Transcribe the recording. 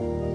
you.